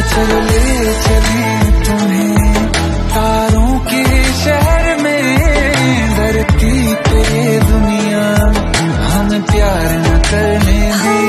चल ले चले तुम्हें। तारों के शहर में धरती पे दुनिया। हम प्यार न करने दे।